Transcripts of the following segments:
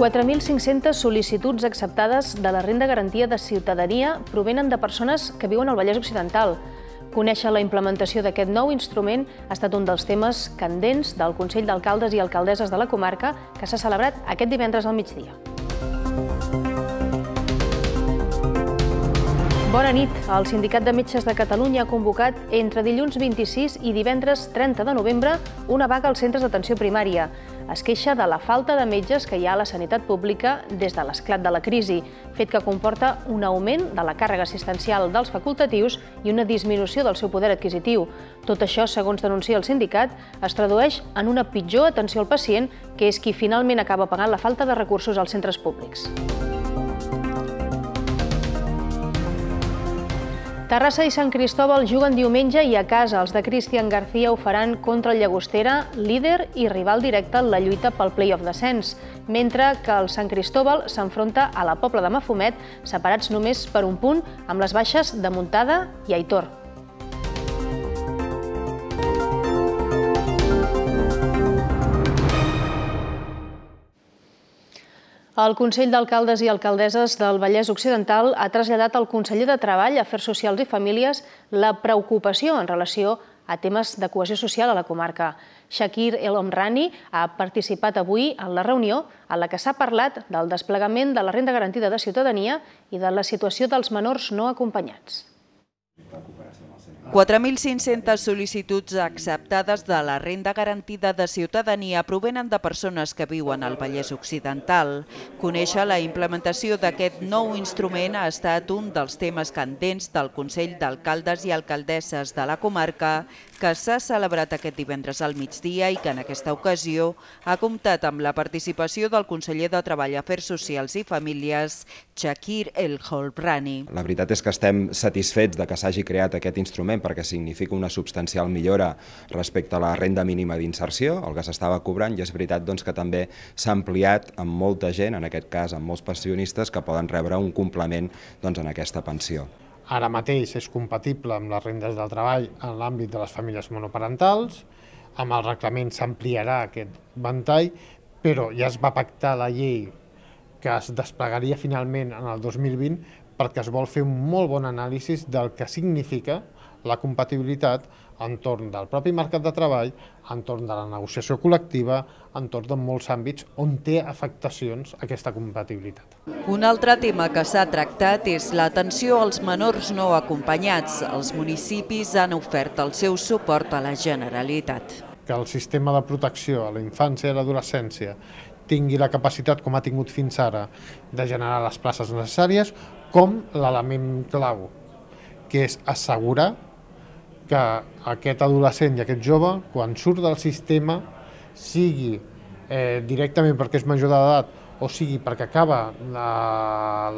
4.500 sol·licituds acceptades de la renda garantia de ciutadania provenen de persones que viuen al Vallès Occidental. Conèixer la implementació d'aquest nou instrument ha estat un dels temes candents del Consell d'Alcaldes i Alcaldesses de la comarca que s'ha celebrat aquest divendres al migdia. Bona nit. El Sindicat de Metges de Catalunya ha convocat entre dilluns 26 i divendres 30 de novembre una vaga als centres d'atenció primària. Es queixa de la falta de metges que hi ha a la sanitat pública des de l'esclat de la crisi, fet que comporta un augment de la càrrega assistencial dels facultatius i una disminució del seu poder adquisitiu. Tot això, segons denuncia el sindicat, es tradueix en una pitjor atenció al pacient, que és qui finalment acaba pagant la falta de recursos als centres públics. Terrassa i Sant Cristòbal juguen diumenge i a casa els de Cristian García ho faran contra el Llagostera, líder i rival directe en la lluita pel play-off descens, mentre que el Sant Cristòbal s'enfronta a la Pobla de Mafumet, separats només per un punt, amb les baixes de Muntada i Aitor. El Consell d'Alcaldes i Alcaldesses del Vallès Occidental ha traslladat al conseller de Treball, Afers Socials i Famílies la preocupació en relació a temes de cohesió social a la comarca. Shakir El Omrani ha participat avui en la reunió en la que s'ha parlat del desplegament de la renda garantida de ciutadania i de la situació dels menors no acompanyats. 4.500 sol·licituds acceptades de la renda garantida de ciutadania provenen de persones que viuen al Vallès Occidental. Conèixer la implementació d'aquest nou instrument ha estat un dels temes candents del Consell d'Alcaldes i Alcaldesses de la comarca que s'ha celebrat aquest divendres al migdia i que en aquesta ocasió ha comptat amb la participació del conseller de Treball, Afers Socials i Famílies, Shakir El Holbrani. La veritat és que estem satisfets de que s'hagi creat aquest instrument perquè significa una substancial millora respecte a la renda mínima d'inserció, el que s'estava cobrant, i és veritat doncs, que també s'ha ampliat amb molta gent, en aquest cas amb molts pensionistes, que poden rebre un complement doncs, en aquesta pensió. Ara mateix és compatible amb les rendes del treball en l'àmbit de les famílies monoparentals, amb el reglament s'ampliarà aquest ventall, però ja es va pactar la llei que es desplegaria finalment en el 2020 perquè es vol fer un molt bon anàlisi del que significa la compatibilitat entorn del propi mercat de treball, entorn de la negociació col·lectiva, entorn de molts àmbits on té afectacions aquesta compatibilitat. Un altre tema que s'ha tractat és l'atenció als menors no acompanyats. Els municipis han ofert el seu suport a la Generalitat. Que el sistema de protecció a la infància i l'adolescència tingui la capacitat, com ha tingut fins ara, de generar les places necessàries, com l'element clau, que és assegurar que aquest adolescent i aquest jove, quan surt del sistema, sigui eh, directament perquè és major d'edat o sigui perquè acaba la,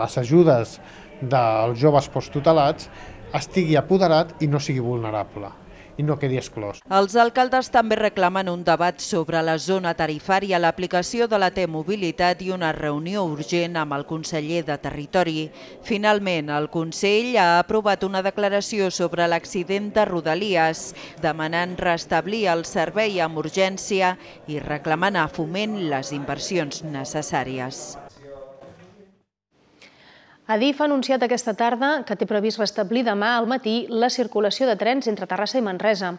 les ajudes dels joves posttutelats, estigui apoderat i no sigui vulnerable i no quedi exclòs. Els alcaldes també reclamen un debat sobre la zona tarifària, l'aplicació de la T-mobilitat i una reunió urgent amb el conseller de Territori. Finalment, el Consell ha aprovat una declaració sobre l'accident de Rodalies, demanant restablir el servei amb urgència i reclamant a foment les inversions necessàries. Adif ha anunciat aquesta tarda que té previst restablir demà al matí la circulació de trens entre Terrassa i Manresa.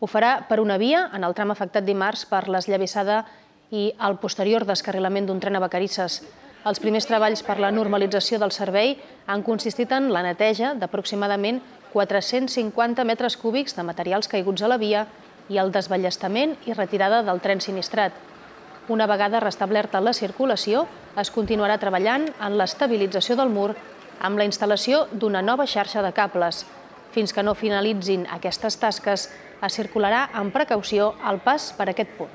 Ho farà per una via en el tram afectat dimarts per l'esllavissada i el posterior descarrilament d'un tren a Vacarisses. Els primers treballs per la normalització del servei han consistit en la neteja d'aproximadament 450 metres cúbics de materials caiguts a la via i el desballestament i retirada del tren sinistrat. Una vegada restablerta la circulació, es continuarà treballant en l'estabilització del mur amb la instal·lació d'una nova xarxa de cables. Fins que no finalitzin aquestes tasques, es circularà amb precaució al pas per aquest punt.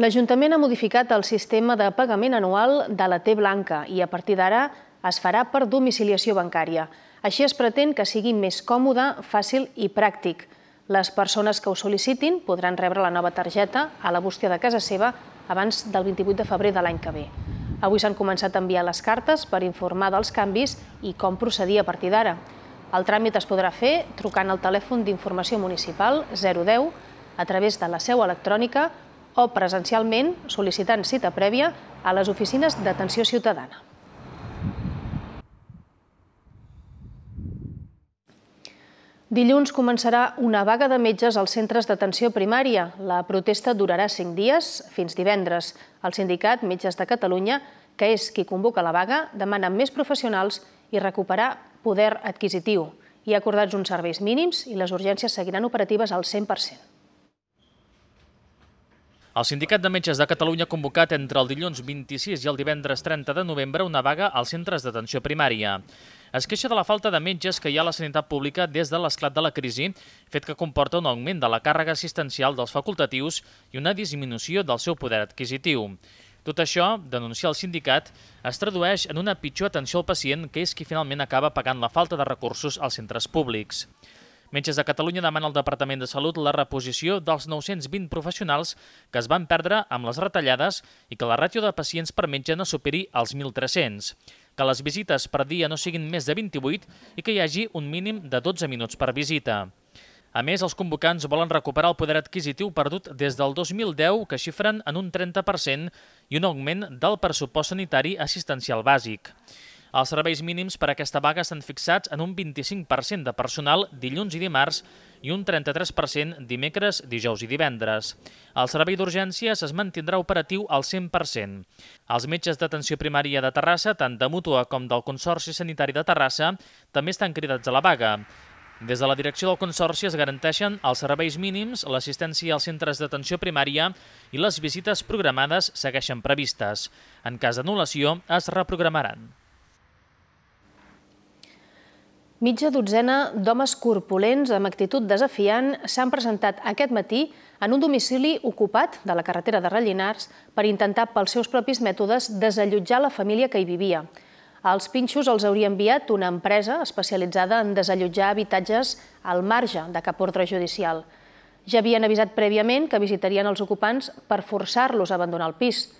L'Ajuntament ha modificat el sistema de pagament anual de la T Blanca i a partir d'ara es farà per domiciliació bancària. Així es pretén que sigui més còmode, fàcil i pràctic. Les persones que ho sol·licitin podran rebre la nova targeta a la bústia de casa seva abans del 28 de febrer de l'any que ve. Avui s'han començat a enviar les cartes per informar dels canvis i com procedir a partir d'ara. El tràmit es podrà fer trucant al telèfon d'informació municipal 010 a través de la seu electrònica o presencialment sol·licitant cita prèvia a les oficines d'atenció ciutadana. Dilluns començarà una vaga de metges als centres d'atenció primària. La protesta durarà cinc dies, fins divendres. El sindicat Metges de Catalunya, que és qui convoca la vaga, demana més professionals i recuperar poder adquisitiu. Hi ha acordats uns serveis mínims i les urgències seguiran operatives al 100%. El Sindicat de Metges de Catalunya ha convocat entre el dilluns 26 i el divendres 30 de novembre una vaga als centres d'atenció primària es queixa de la falta de metges que hi ha a la sanitat pública des de l'esclat de la crisi, fet que comporta un augment de la càrrega assistencial dels facultatius i una disminució del seu poder adquisitiu. Tot això, denuncia el sindicat, es tradueix en una pitjor atenció al pacient que és qui finalment acaba pagant la falta de recursos als centres públics. Metges de Catalunya demana al Departament de Salut la reposició dels 920 professionals que es van perdre amb les retallades i que la ràtio de pacients per metge no superi els 1.300 que les visites per dia no siguin més de 28 i que hi hagi un mínim de 12 minuts per visita. A més, els convocants volen recuperar el poder adquisitiu perdut des del 2010, que xifren en un 30%, i un augment del pressupost sanitari assistencial bàsic. Els serveis mínims per a aquesta vaga estan fixats en un 25% de personal dilluns i dimarts i un 33% dimecres, dijous i divendres. El servei d'urgències es mantindrà operatiu al 100%. Els metges d'atenció primària de Terrassa, tant de Mútua com del Consorci Sanitari de Terrassa, també estan cridats a la vaga. Des de la direcció del Consorci es garanteixen els serveis mínims, l'assistència als centres d'atenció primària i les visites programades segueixen previstes. En cas d'anul·lació, es reprogramaran. Mitja dotzena d'homes corpulents amb actitud desafiant s'han presentat aquest matí en un domicili ocupat de la carretera de Rellinars per intentar pels seus propis mètodes desallotjar la família que hi vivia. Els pinxos els hauria enviat una empresa especialitzada en desallotjar habitatges al marge de cap ordre judicial. Ja havien avisat prèviament que visitarien els ocupants per forçar-los a abandonar el pis.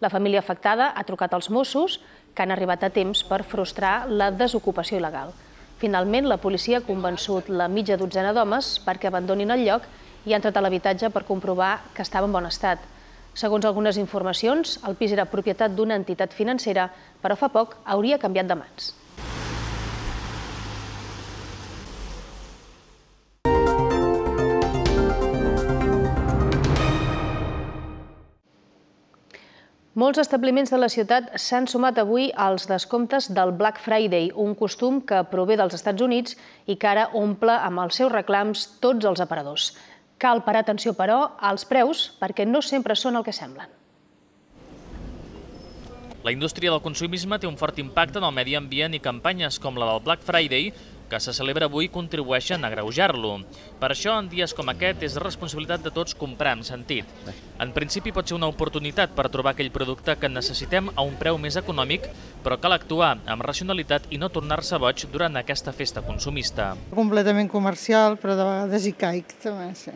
La família afectada ha trucat als Mossos, que han arribat a temps per frustrar la desocupació il·legal. Finalment, la policia ha convençut la mitja dotzena d'homes perquè abandonin el lloc i ha entrat a l'habitatge per comprovar que estava en bon estat. Segons algunes informacions, el pis era propietat d'una entitat financera, però fa poc hauria canviat de mans. Molts establiments de la ciutat s'han sumat avui als descomptes del Black Friday, un costum que prové dels Estats Units i que ara omple amb els seus reclams tots els aparadors. Cal parar atenció, però, als preus, perquè no sempre són el que semblen. La indústria del consumisme té un fort impacte en el medi ambient i campanyes com la del Black Friday que se celebra avui contribueixen a greujar-lo. Per això, en dies com aquest, és responsabilitat de tots comprar amb sentit. En principi pot ser una oportunitat per trobar aquell producte que necessitem a un preu més econòmic, però cal actuar amb racionalitat i no tornar-se boig durant aquesta festa consumista. Completament comercial, però de vegades hi caic també, sí.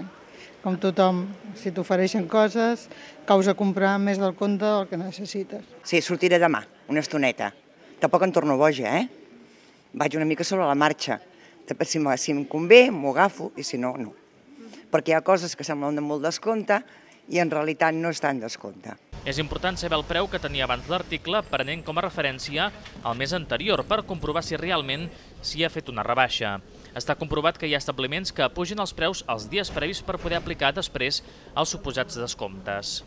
Com tothom, si t'ofereixen coses, causa comprar més del compte del que necessites. Sí, sortiré demà, una estoneta. Tampoc en torno boja, eh? Vaig una mica sobre la marxa. Si, em convé, m'ho agafo, i si no, no. Perquè hi ha coses que semblen de molt descompte i en realitat no estan descompte. És important saber el preu que tenia abans l'article prenent com a referència al mes anterior per comprovar si realment s'hi ha fet una rebaixa. Està comprovat que hi ha establiments que pugen els preus els dies previs per poder aplicar després els suposats descomptes.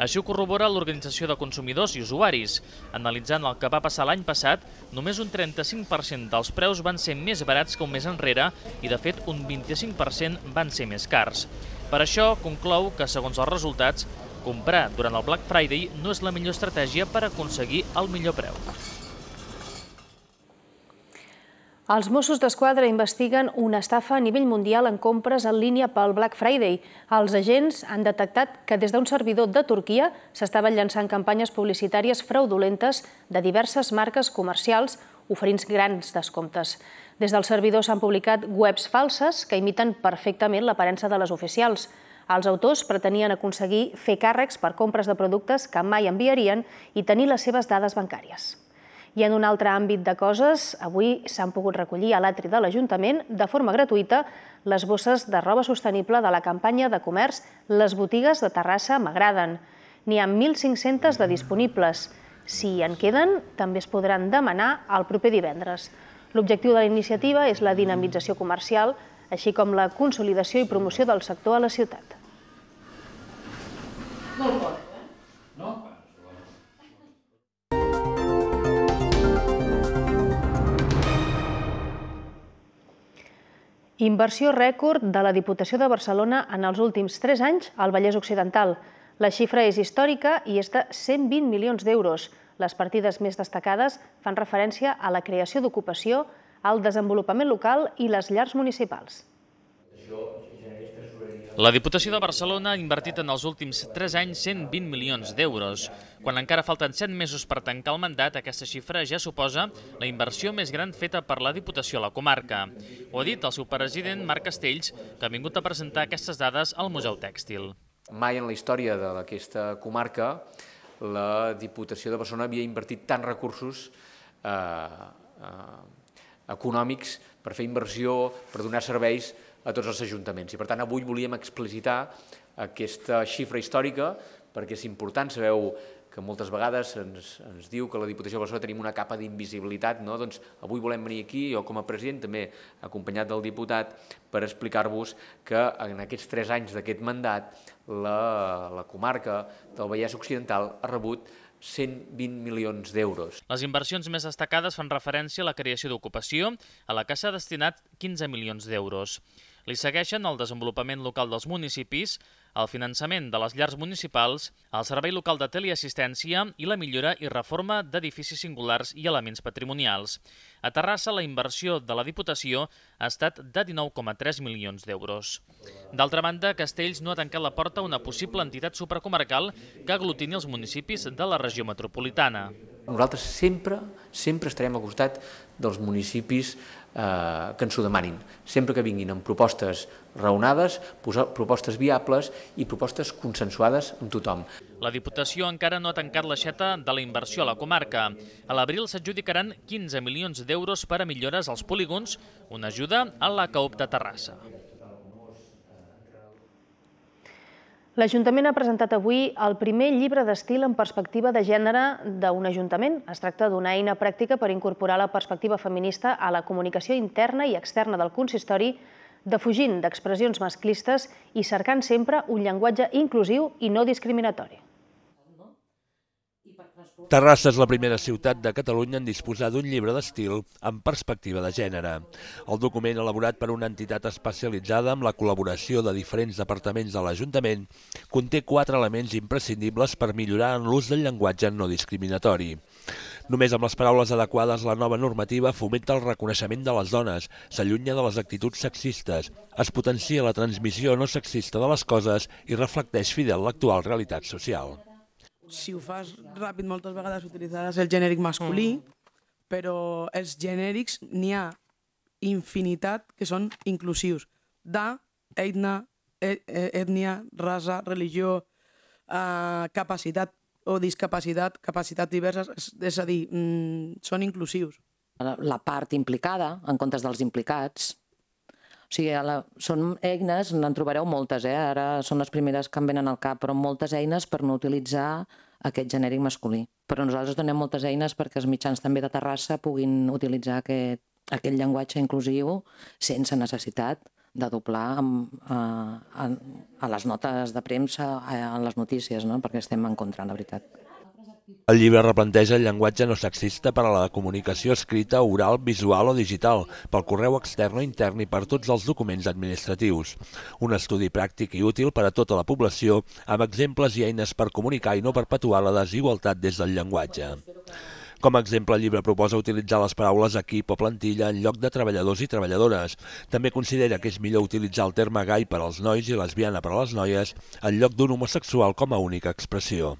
Així ho corrobora l'Organització de Consumidors i Usuaris. Analitzant el que va passar l'any passat, només un 35% dels preus van ser més barats que un mes enrere i, de fet, un 25% van ser més cars. Per això, conclou que, segons els resultats, comprar durant el Black Friday no és la millor estratègia per aconseguir el millor preu. Els Mossos d'Esquadra investiguen una estafa a nivell mundial en compres en línia pel Black Friday. Els agents han detectat que des d'un servidor de Turquia s'estaven llançant campanyes publicitàries fraudulentes de diverses marques comercials oferint grans descomptes. Des del servidor s'han publicat webs falses que imiten perfectament l'aparença de les oficials. Els autors pretenien aconseguir fer càrrecs per compres de productes que mai enviarien i tenir les seves dades bancàries. I en un altre àmbit de coses, avui s'han pogut recollir a l'atri de l'Ajuntament de forma gratuïta les bosses de roba sostenible de la campanya de comerç Les botigues de Terrassa m'agraden. N'hi ha 1.500 de disponibles. Si en queden, també es podran demanar el proper divendres. L'objectiu de la iniciativa és la dinamització comercial, així com la consolidació i promoció del sector a la ciutat. Molt bo. Inversió rècord de la Diputació de Barcelona en els últims 3 anys al Vallès Occidental. La xifra és històrica i és de 120 milions d'euros. Les partides més destacades fan referència a la creació d'ocupació, al desenvolupament local i les llars municipals. La Diputació de Barcelona ha invertit en els últims 3 anys 120 milions d'euros. Quan encara falten 7 mesos per tancar el mandat, aquesta xifra ja suposa la inversió més gran feta per la Diputació a la comarca. Ho ha dit el seu president, Marc Castells, que ha vingut a presentar aquestes dades al Museu Tèxtil. Mai en la història d'aquesta comarca la Diputació de Barcelona havia invertit tants recursos eh, eh, econòmics per fer inversió, per donar serveis a tots els ajuntaments. I per tant avui volíem explicitar aquesta xifra històrica perquè és important, sabeu que moltes vegades ens, ens diu que la Diputació de Barcelona tenim una capa d'invisibilitat, no? doncs avui volem venir aquí, jo com a president també acompanyat del diputat, per explicar-vos que en aquests tres anys d'aquest mandat la, la comarca del Vallès Occidental ha rebut 120 milions d'euros. Les inversions més destacades fan referència a la creació d'ocupació, a la que s'ha destinat 15 milions d'euros. Li segueixen el desenvolupament local dels municipis, el finançament de les llars municipals, el servei local de teleassistència i la millora i reforma d'edificis singulars i elements patrimonials. A Terrassa, la inversió de la Diputació ha estat de 19,3 milions d'euros. D'altra banda, Castells no ha tancat la porta a una possible entitat supracomarcal que aglutini els municipis de la regió metropolitana. Nosaltres sempre, sempre estarem al costat dels municipis eh, que ens ho demanin, sempre que vinguin amb propostes raonades, propostes viables i propostes consensuades amb tothom. La Diputació encara no ha tancat l'aixeta de la inversió a la comarca. A l'abril s'adjudicaran 15 milions d'euros per a millores als polígons, una ajuda a la CAUP de Terrassa. L'Ajuntament ha presentat avui el primer llibre d'estil en perspectiva de gènere d'un Ajuntament. Es tracta d'una eina pràctica per incorporar la perspectiva feminista a la comunicació interna i externa del consistori, defugint d'expressions masclistes i cercant sempre un llenguatge inclusiu i no discriminatori. Terrassa és la primera ciutat de Catalunya en disposar d'un llibre d'estil amb perspectiva de gènere. El document elaborat per una entitat especialitzada amb la col·laboració de diferents departaments de l'Ajuntament conté quatre elements imprescindibles per millorar en l'ús del llenguatge no discriminatori. Només amb les paraules adequades la nova normativa fomenta el reconeixement de les dones, s'allunya de les actituds sexistes, es potencia la transmissió no sexista de les coses i reflecteix fidel l'actual realitat social si ho fas ràpid moltes vegades utilitzaràs el genèric masculí, mm. però els genèrics n'hi ha infinitat que són inclusius. Da, etna, e, e, ètnia, raça, religió, eh, capacitat o discapacitat, capacitats diverses, és, és a dir, mm, són inclusius. La, la part implicada, en comptes dels implicats, o sigui, la, són eines, n'en trobareu moltes, eh? ara són les primeres que em venen al cap, però moltes eines per no utilitzar aquest genèric masculí. Però nosaltres donem moltes eines perquè els mitjans també de Terrassa puguin utilitzar aquest, aquest llenguatge inclusiu sense necessitat de doblar amb, a, a, a les notes de premsa, a, a les notícies, no? perquè estem en contra, la veritat. El llibre replanteja el llenguatge no sexista per a la comunicació escrita, oral, visual o digital, pel correu extern o intern i per tots els documents administratius. Un estudi pràctic i útil per a tota la població, amb exemples i eines per comunicar i no perpetuar la desigualtat des del llenguatge. Com a exemple, el llibre proposa utilitzar les paraules equip o plantilla en lloc de treballadors i treballadores. També considera que és millor utilitzar el terme gai per als nois i lesbiana per a les noies en lloc d'un homosexual com a única expressió.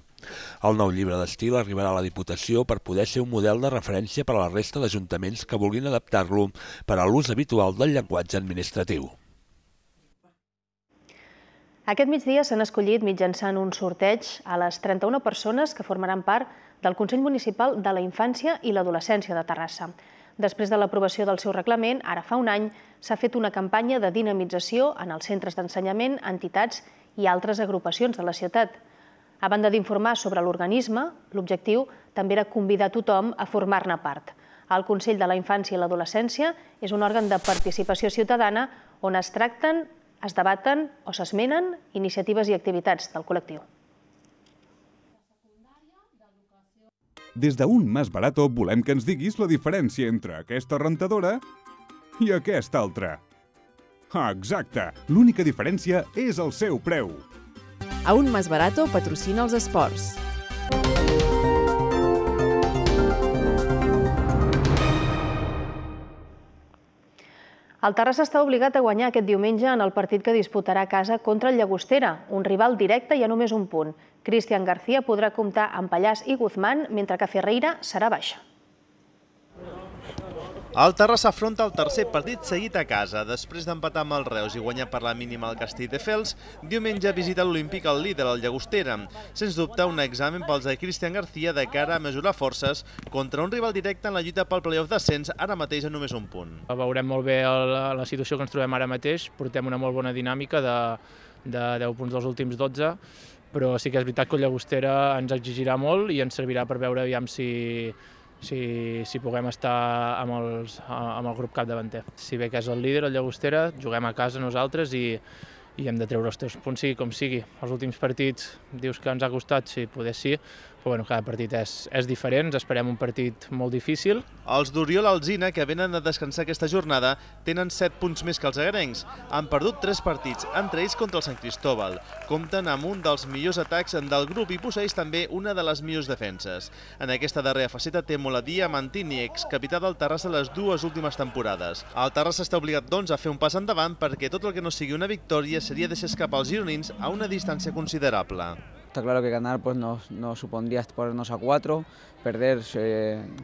El nou llibre d'estil arribarà a la Diputació per poder ser un model de referència per a la resta d'ajuntaments que vulguin adaptar-lo per a l'ús habitual del llenguatge administratiu. Aquest migdia s'han escollit mitjançant un sorteig a les 31 persones que formaran part del Consell Municipal de la Infància i l'Adolescència de Terrassa. Després de l'aprovació del seu reglament, ara fa un any, s'ha fet una campanya de dinamització en els centres d'ensenyament, entitats i altres agrupacions de la ciutat. A banda d'informar sobre l'organisme, l'objectiu també era convidar tothom a formar-ne part. El Consell de la Infància i l'Adolescència és un òrgan de participació ciutadana on es tracten, es debaten o s'esmenen iniciatives i activitats del col·lectiu. Des d'un Más Barato volem que ens diguis la diferència entre aquesta rentadora i aquesta altra. Exacte. L'única diferència és el seu preu. A un Más Barato patrocina els esports. El Terrassa està obligat a guanyar aquest diumenge en el partit que disputarà a casa contra el Llagostera, un rival directe i a només un punt. Cristian García podrà comptar amb Pallàs i Guzmán, mentre que Ferreira serà baixa. El Terrassa afronta el tercer partit seguit a casa. Després d'empatar amb el Reus i guanyar per la mínima el Fels, diumenge visita l'Olímpic el líder, el Llagostera. Sens dubte, un examen pels de Cristian García de cara a mesurar forces contra un rival directe en la lluita pel playoff d'ascens, ara mateix a només un punt. Veurem molt bé la, la situació que ens trobem ara mateix. Portem una molt bona dinàmica de, de 10 punts dels últims 12, però sí que és veritat que el Llagostera ens exigirà molt i ens servirà per veure aviam si, si, si puguem estar amb, els, amb el grup capdavanter. Si bé que és el líder, el Llagostera, juguem a casa nosaltres i, i hem de treure els tres punts sigui com sigui. Els últims partits dius que ens ha costat, si poder sí, però bueno, cada partit és, és diferent, ens esperem un partit molt difícil. Els d'Oriol Alzina, que venen a descansar aquesta jornada, tenen 7 punts més que els agarencs. Han perdut 3 partits, entre ells contra el Sant Cristóbal. Compten amb un dels millors atacs del grup i posseix també una de les millors defenses. En aquesta darrera faceta té Moladia Mantini, excapità del Terrassa les dues últimes temporades. El Terrassa està obligat, doncs, a fer un pas endavant perquè tot el que no sigui una victòria seria deixar escapar els gironins a una distància considerable. Está claro que ganar pues nos, nos supondría ponernos a cuatro, perder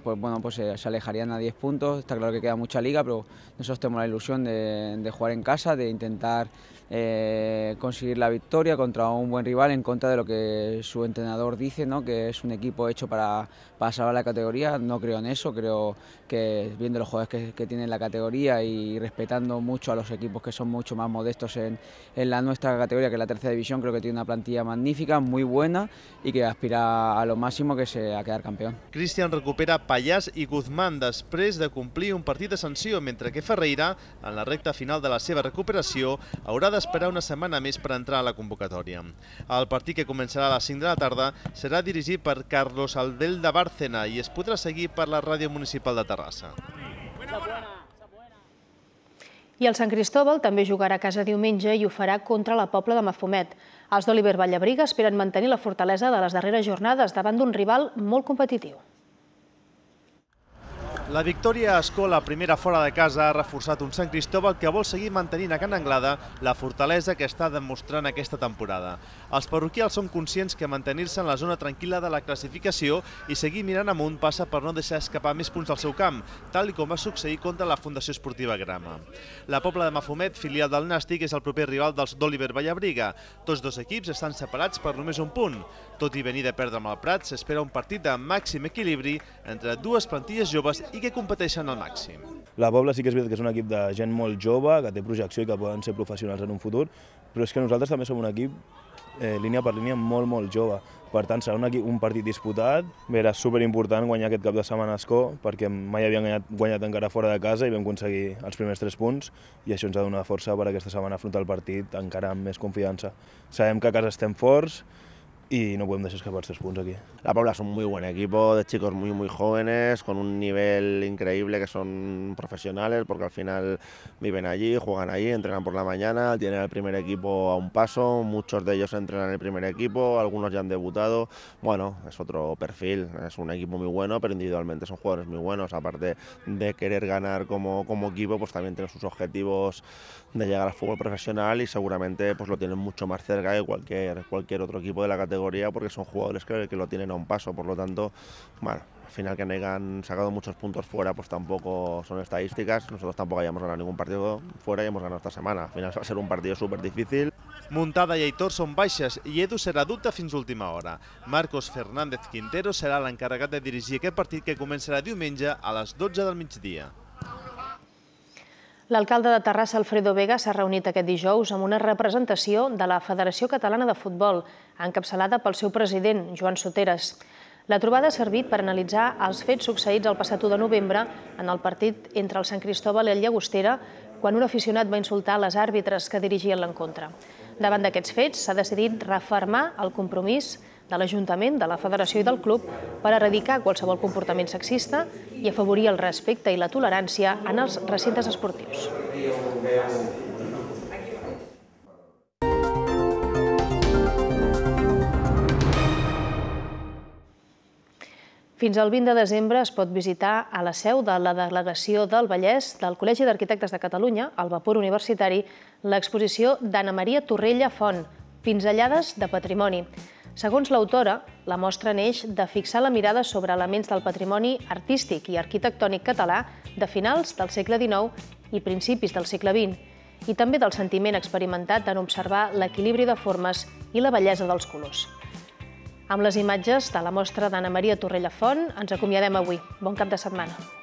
pues bueno pues se alejarían a 10 puntos. Está claro que queda mucha liga, pero nosotros tenemos la ilusión de jugar en casa, de intentar eh, conseguir la victoria contra un buen rival en contra de lo que su entrenador dice, ¿no? que es un equipo hecho para, para salvar la categoría. No creo en eso, creo que viendo los jugadores que, que tienen la categoría y respetando mucho a los equipos que son mucho más modestos en, en la nuestra categoría, que es la tercera división, creo que tiene una plantilla magnífica, muy buena y que aspira a lo máximo que es a quedar campeón. Cristian recupera Pallàs i Guzmán després de complir un partit de sanció, mentre que Ferreira, en la recta final de la seva recuperació, haurà de d'esperar una setmana més per entrar a la convocatòria. El partit que començarà a les 5 de la tarda serà dirigit per Carlos Aldel de Bárcena i es podrà seguir per la ràdio municipal de Terrassa. I el Sant Cristóbal també jugarà a casa diumenge i ho farà contra la Pobla de Mafumet. Els d'Oliver Vallabriga esperen mantenir la fortalesa de les darreres jornades davant d'un rival molt competitiu. La victòria a Escola, primera fora de casa, ha reforçat un Sant Cristóbal que vol seguir mantenint a Can Anglada la fortalesa que està demostrant aquesta temporada. Els parroquials són conscients que mantenir-se en la zona tranquil·la de la classificació i seguir mirant amunt passa per no deixar escapar més punts del seu camp, tal com va succeir contra la Fundació Esportiva Grama. La Pobla de Mafumet, filial del Nàstic, és el proper rival dels d'Oliver Vallabriga. Tots dos equips estan separats per només un punt. Tot i venir de perdre amb el Prat, s'espera un partit de màxim equilibri entre dues plantilles joves que competeixen al màxim. La Pobla sí que és veritat que és un equip de gent molt jove, que té projecció i que poden ser professionals en un futur, però és que nosaltres també som un equip eh, línia per línia molt, molt jove. Per tant, serà un, equip, un partit disputat. Bé, era superimportant guanyar aquest cap de setmana a Escó, perquè mai havíem guanyat, guanyat encara fora de casa i vam aconseguir els primers tres punts i això ens ha donat força per aquesta setmana afrontar el partit encara amb més confiança. Sabem que a casa estem forts, y no podemos dejar escapar tres puntos aquí. La Paula es un muy buen equipo de chicos muy muy jóvenes, con un nivel increíble que son profesionales porque al final viven allí, juegan allí, entrenan por la mañana, tienen el primer equipo a un paso, muchos de ellos entrenan en el primer equipo, algunos ya han debutado, bueno, es otro perfil, es un equipo muy bueno, pero individualmente son jugadores muy buenos, aparte de querer ganar como, como equipo, pues también tienen sus objetivos de llegar al fútbol profesional y seguramente pues lo tienen mucho más cerca que cualquier, cualquier otro equipo de la categoría porque son jugadores que, que lo tienen a un paso, por lo tanto, bueno, al final que hayan sacado muchos puntos fuera, pues tampoco son estadísticas. Nosotros tampoco hayamos ganado ningún partido fuera y hemos ganado esta semana. Al final va a ser un partido súper difícil. Muntada i Aitor són baixes i Edu serà dubte fins última hora. Marcos Fernández Quintero serà l'encarregat de dirigir aquest partit que començarà diumenge a les 12 del migdia. L'alcalde de Terrassa, Alfredo Vega, s'ha reunit aquest dijous amb una representació de la Federació Catalana de Futbol, encapçalada pel seu president, Joan Soteres. La trobada ha servit per analitzar els fets succeïts el passat 1 de novembre en el partit entre el Sant Cristóbal i el Llagostera, quan un aficionat va insultar les àrbitres que dirigien l'encontre. Davant d'aquests fets, s'ha decidit refermar el compromís de l'Ajuntament, de la Federació i del Club per erradicar qualsevol comportament sexista i afavorir el respecte i la tolerància en els recintes esportius. Fins al 20 de desembre es pot visitar a la seu de la Delegació del Vallès del Col·legi d'Arquitectes de Catalunya, al Vapor Universitari, l'exposició d'Anna Maria Torrella Font, Pinzellades de Patrimoni. Segons l'autora, la mostra neix de fixar la mirada sobre elements del patrimoni artístic i arquitectònic català de finals del segle XIX i principis del segle XX i també del sentiment experimentat en observar l'equilibri de formes i la bellesa dels colors. Amb les imatges de la mostra d'Anna Maria Torrella Font ens acomiadem avui. Bon cap de setmana.